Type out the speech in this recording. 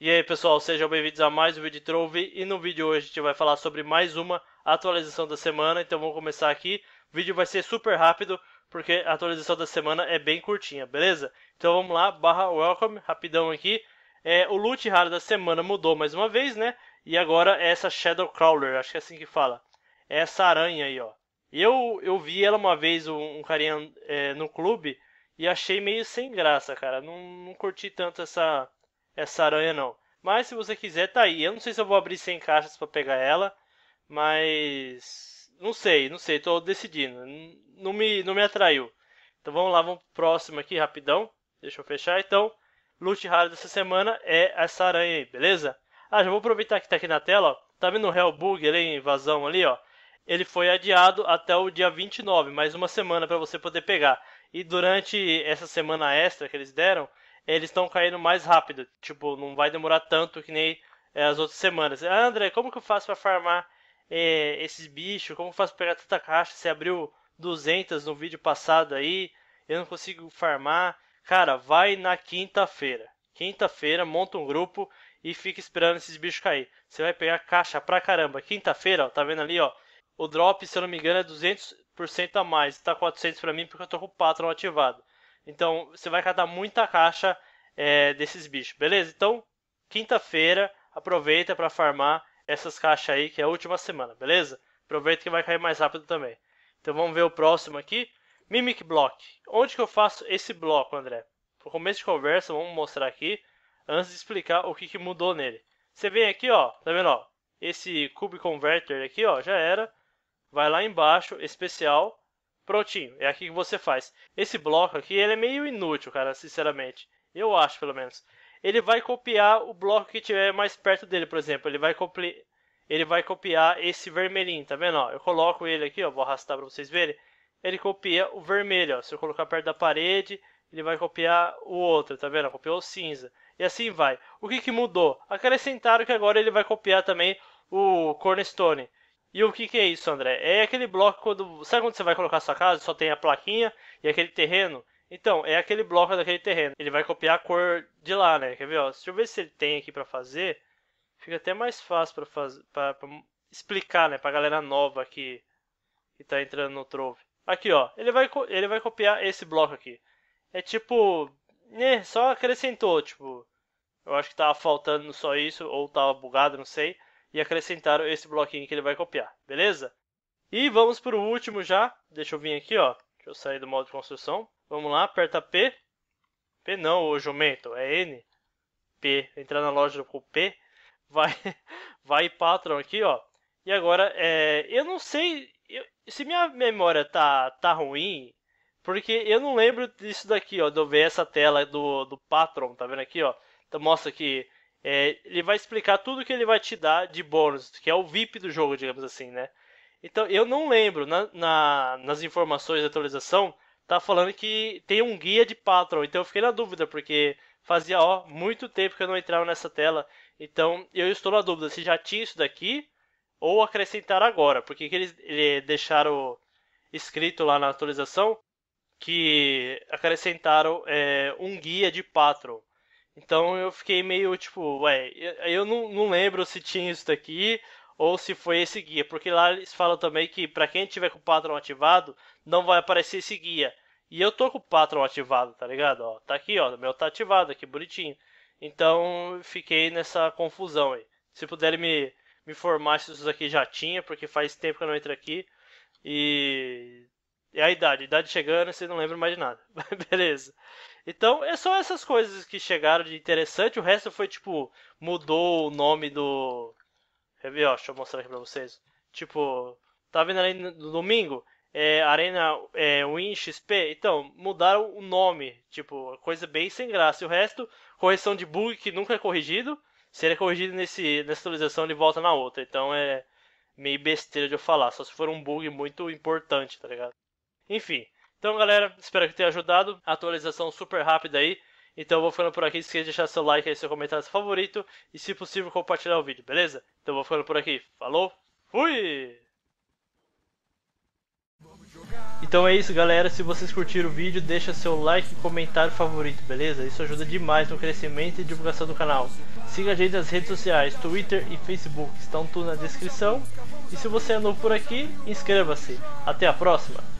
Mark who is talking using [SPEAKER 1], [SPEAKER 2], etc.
[SPEAKER 1] E aí pessoal, sejam bem-vindos a mais um vídeo de Trove e no vídeo de hoje a gente vai falar sobre mais uma atualização da semana, então vamos começar aqui. O vídeo vai ser super rápido porque a atualização da semana é bem curtinha, beleza? Então vamos lá, barra welcome, rapidão aqui. É, o loot raro da semana mudou mais uma vez, né? E agora é essa Shadow Crawler, acho que é assim que fala. É essa aranha aí, ó. Eu, eu vi ela uma vez, um, um carinha é, no clube, e achei meio sem graça, cara. Não, não curti tanto essa essa aranha não. Mas se você quiser, tá aí. Eu não sei se eu vou abrir 100 caixas para pegar ela, mas não sei, não sei, tô decidindo. Não me não me atraiu. Então vamos lá, vamos pro próximo aqui rapidão. Deixa eu fechar então. Loot raro dessa semana é essa aranha aí, beleza? Ah, já vou aproveitar que tá aqui na tela, ó. Tá vendo o Hellbug ali, invasão ali, ó? Ele foi adiado até o dia 29, mais uma semana para você poder pegar. E durante essa semana extra que eles deram, eles estão caindo mais rápido. Tipo, não vai demorar tanto que nem é, as outras semanas. Ah, André, como que eu faço para farmar é, esses bichos? Como eu faço para pegar tanta caixa? Você abriu 200 no vídeo passado aí, eu não consigo farmar. Cara, vai na quinta-feira. Quinta-feira, monta um grupo e fica esperando esses bichos cair. Você vai pegar caixa pra caramba. Quinta-feira, ó, tá vendo ali, ó? O drop, se eu não me engano, é 200% a mais. Tá 400 pra mim porque eu tô com o Patron ativado. Então você vai catar muita caixa é, desses bichos, beleza? Então, quinta-feira, aproveita para farmar essas caixas aí, que é a última semana, beleza? Aproveita que vai cair mais rápido também. Então vamos ver o próximo aqui. Mimic Block. Onde que eu faço esse bloco, André? Para começo de conversa, vamos mostrar aqui, antes de explicar o que, que mudou nele. Você vem aqui, ó, tá vendo, ó? Esse Cube Converter aqui, ó, já era. Vai lá embaixo, especial, Prontinho, é aqui que você faz. Esse bloco aqui, ele é meio inútil, cara, sinceramente. Eu acho, pelo menos. Ele vai copiar o bloco que tiver mais perto dele, por exemplo. Ele vai, copi ele vai copiar esse vermelhinho, tá vendo? Ó, eu coloco ele aqui, ó, vou arrastar para vocês verem. Ele copia o vermelho, ó. Se eu colocar perto da parede, ele vai copiar o outro, tá vendo? Copiou o cinza. E assim vai. O que, que mudou? Acrescentaram que agora ele vai copiar também o Cornerstone. E o que, que é isso, André? É aquele bloco quando. Sabe quando você vai colocar sua casa só tem a plaquinha e aquele terreno? Então, é aquele bloco daquele terreno. Ele vai copiar a cor de lá, né? Quer ver? Ó? Deixa eu ver se ele tem aqui para fazer. Fica até mais fácil para pra, pra explicar, né? Pra galera nova que, que tá entrando no Trove. Aqui, ó. Ele vai, ele vai copiar esse bloco aqui. É tipo. Né, só acrescentou, tipo. Eu acho que tava faltando só isso, ou tava bugado, não sei e acrescentaram esse bloquinho que ele vai copiar, beleza? E vamos para o último já. Deixa eu vir aqui, ó. Deixa eu sair do modo de construção. Vamos lá, aperta P. P não, o jumento, é N. P. Entrar na loja com P. Vai, vai Patron aqui, ó. E agora, é, eu não sei eu, se minha memória tá, tá ruim, porque eu não lembro disso daqui, ó. De eu ver essa tela do, do Patron, tá vendo aqui, ó. Então mostra que é, ele vai explicar tudo que ele vai te dar de bônus, que é o VIP do jogo, digamos assim, né? Então, eu não lembro, na, na, nas informações de atualização, tá falando que tem um guia de Patron, então eu fiquei na dúvida, porque fazia, ó, muito tempo que eu não entrava nessa tela, então eu estou na dúvida se já tinha isso daqui, ou acrescentar agora, porque que eles, eles deixaram escrito lá na atualização que acrescentaram é, um guia de Patron. Então eu fiquei meio tipo, ué, eu não, não lembro se tinha isso daqui ou se foi esse guia, porque lá eles falam também que para quem tiver com o Patreon ativado, não vai aparecer esse guia. E eu tô com o Patreon ativado, tá ligado? Ó, tá aqui, ó, meu tá ativado aqui, bonitinho. Então fiquei nessa confusão aí. Se puderem me, me informar se isso aqui já tinha, porque faz tempo que eu não entro aqui. E é a idade, a idade chegando você não lembra mais de nada. Beleza. Então, é só essas coisas que chegaram de interessante. O resto foi tipo, mudou o nome do. Quer ver, ó, deixa eu mostrar aqui pra vocês. Tipo, tá vendo ali no domingo? É, Arena é, Win XP. Então, mudaram o nome. Tipo, coisa bem sem graça. E o resto, correção de bug que nunca é corrigido. Se ele é corrigido nesse, nessa atualização, ele volta na outra. Então é meio besteira de eu falar. Só se for um bug muito importante, tá ligado? Enfim. Então, galera, espero que tenha ajudado. Atualização super rápida aí. Então, eu vou ficando por aqui. Esqueça de deixar seu like aí, seu comentário favorito. E, se possível, compartilhar o vídeo, beleza? Então, eu vou ficando por aqui. Falou, fui! Então é isso, galera. Se vocês curtiram o vídeo, deixa seu like e comentário favorito, beleza? Isso ajuda demais no crescimento e divulgação do canal. Siga a gente nas redes sociais, Twitter e Facebook, estão tudo na descrição. E se você é novo por aqui, inscreva-se. Até a próxima!